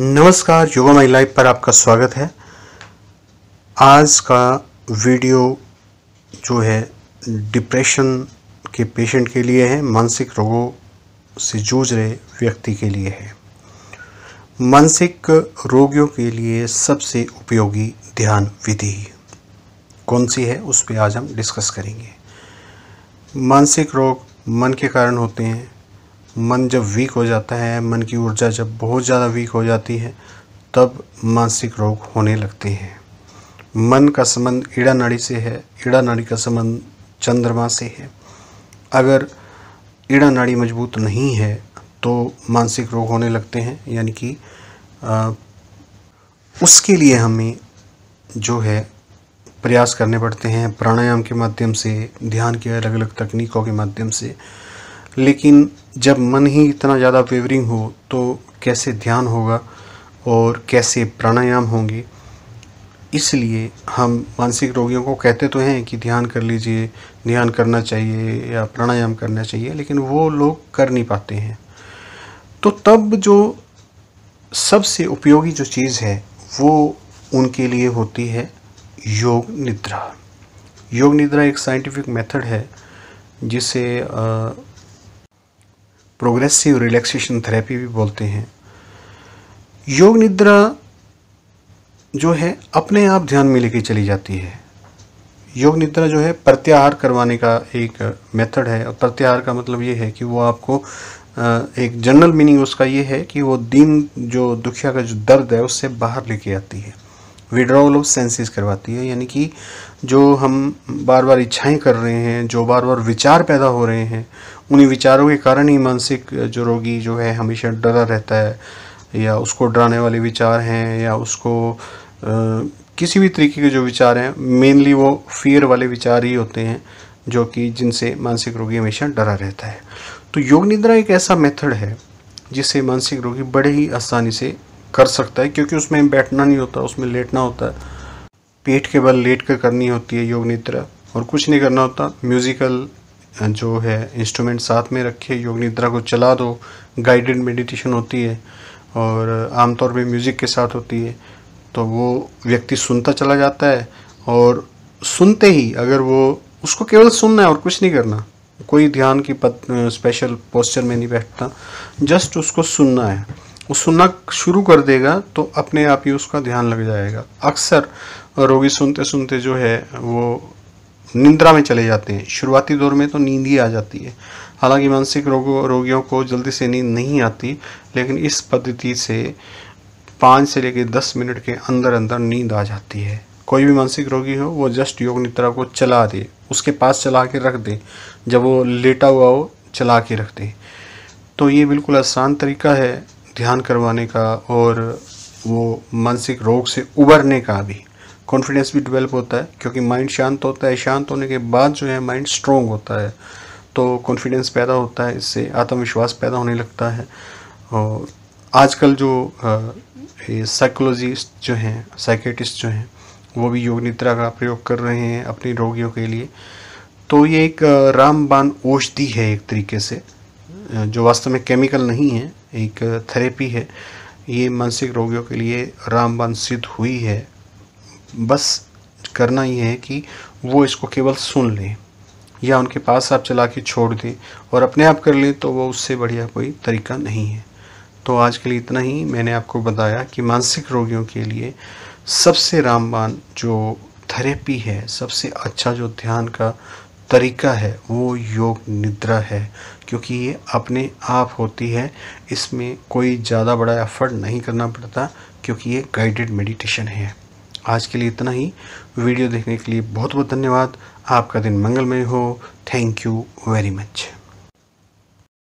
नमस्कार, yoga my life पर आपका स्वागत है। आज का वीडियो जो है, डिप्रेशन के पेशेंट के लिए है, मानसिक रोगों से जूझ रहे व्यक्ति के लिए है। मानसिक रोगियों के लिए सबसे उपयोगी ध्यान विधि कौन सी है, उस पर आज हम डिस्कस करेंगे। मानसिक रोग मन के कारण होते हैं मन जब वीक हो जाता है, मन की ऊर्जा जब बहुत ज़्यादा वीक हो जाती है, तब मानसिक रोग होने लगते हैं। मन का संबंध ईड़ा नाड़ी से है ईड़ा नाड़ी का संबंध चंद्रमा से है। अगर ईड़ा नाड़ी मज़बूत नहीं है तो मानसिक रोग होने लगते हैं, यानी कि उसके लिए हमें जो है प्रयास करने पड़ते हैं प्राणायाम के माध्यम से, ध्यान के अलग अलग तकनीकों के माध्यम से। लेकिन जब मन ही इतना ज़्यादा वेवरिंग हो तो कैसे ध्यान होगा और कैसे प्राणायाम होंगे? इसलिए हम मानसिक रोगियों को कहते तो हैं कि ध्यान कर लीजिए, ध्यान करना चाहिए या प्राणायाम करना चाहिए, लेकिन वो लोग कर नहीं पाते हैं। तो तब जो सबसे उपयोगी जो चीज़ है, वो उनके लिए होती है योग निद्रा। योग निद्रा एक साइंटिफिक मेथड है, जिसे प्रोग्रेसिव रिलैक्सेशन थेरेपी भी बोलते हैं। योग निद्रा जो है, अपने आप ध्यान में लेके चली जाती है। योग निद्रा जो है, प्रत्याहार करवाने का एक मेथड है और प्रत्याहार का मतलब ये है कि वो आपको एक जनरल मीनिंग उसका ये है कि वो दिन जो दुखिया का जो दर्द है, उससे बाहर लेके आती है। विड्रॉवल ऑफ़ सेंसेस करवाती है, यानी कि जो हम बार बार इच्छाएँ कर रहे हैं, जो बार बार विचार पैदा हो रहे हैं उन्हीं विचारों के कारण ही मानसिक जो रोगी जो है हमेशा डरा रहता है या उसको डराने वाले विचार हैं या उसको आ, किसी भी तरीके के जो विचार हैं मेनली वो फियर वाले विचार ही होते हैं जो कि जिनसे मानसिक रोगी हमेशा डरा रहता है। तो योग निद्रा एक ऐसा मेथड है जिससे मानसिक रोगी बड़े ही आसानी से कर सकता है क्योंकि उसमें बैठना नहीं होता उसमें लेटना होता है। पेट के बल लेट कर करनी होती है योग निद्रा और कुछ नहीं करना होता म्यूज़िकल जो है इंस्ट्रूमेंट साथ में रखे योग निद्रा को चला दो गाइडेड मेडिटेशन होती है और आमतौर पे म्यूज़िक के साथ होती है तो वो व्यक्ति सुनता चला जाता है और सुनते ही अगर वो उसको केवल सुनना है और कुछ नहीं करना कोई ध्यान की पत, स्पेशल पोस्चर में नहीं बैठता जस्ट उसको सुनना है। वो सुनना शुरू कर देगा तो अपने आप ही उसका ध्यान लग जाएगा। अक्सर रोगी सुनते सुनते जो है वो निंद्रा में चले जाते हैं। शुरुआती दौर में तो नींद ही आ जाती है। हालाँकि मानसिक रोगों, रोगियों को जल्दी से नींद नहीं आती, लेकिन इस पद्धति से पाँच से लेकर दस मिनट के अंदर अंदर नींद आ जाती है। कोई भी मानसिक रोगी हो, वो जस्ट योग निद्रा को चला दे, उसके पास चला के रख दे। जब वो लेटा हुआ हो, चला के रख दे। तो ये बिल्कुल आसान तरीका है ध्यान करवाने का और वो मानसिक रोग से उबरने का भी। कॉन्फिडेंस भी डेवलप होता है, क्योंकि माइंड शांत होता है, शांत होने के बाद जो है माइंड स्ट्रोंग होता है तो कॉन्फिडेंस पैदा होता है, इससे आत्मविश्वास पैदा होने लगता है। और आजकल जो साइकोलॉजिस्ट जो हैं साइकेटिस्ट जो हैं, वो भी योग निद्रा का प्रयोग कर रहे हैं अपने रोगियों के लिए। तो ये एक रामबान औषधि है एक तरीके से जो वास्तव में केमिकल नहीं है, एक थेरेपी है। ये मानसिक रोगियों के लिए रामबान सिद्ध हुई है। बस करना ये है कि वो इसको केवल सुन लें, या उनके पास आप चला के छोड़ दें और अपने आप कर लें तो वो उससे बढ़िया कोई तरीका नहीं है। तो आज के लिए इतना ही। मैंने आपको बताया कि मानसिक रोगियों के लिए सबसे रामबान जो थेरेपी है, सबसे अच्छा जो ध्यान का तरीका है, वो योग निद्रा है, क्योंकि ये अपने आप होती है। इसमें कोई ज़्यादा बड़ा एफर्ट नहीं करना पड़ता, क्योंकि ये गाइडेड मेडिटेशन है। आज के लिए इतना ही। वीडियो देखने के लिए बहुत बहुत धन्यवाद। आपका दिन मंगलमय हो। Thank you very much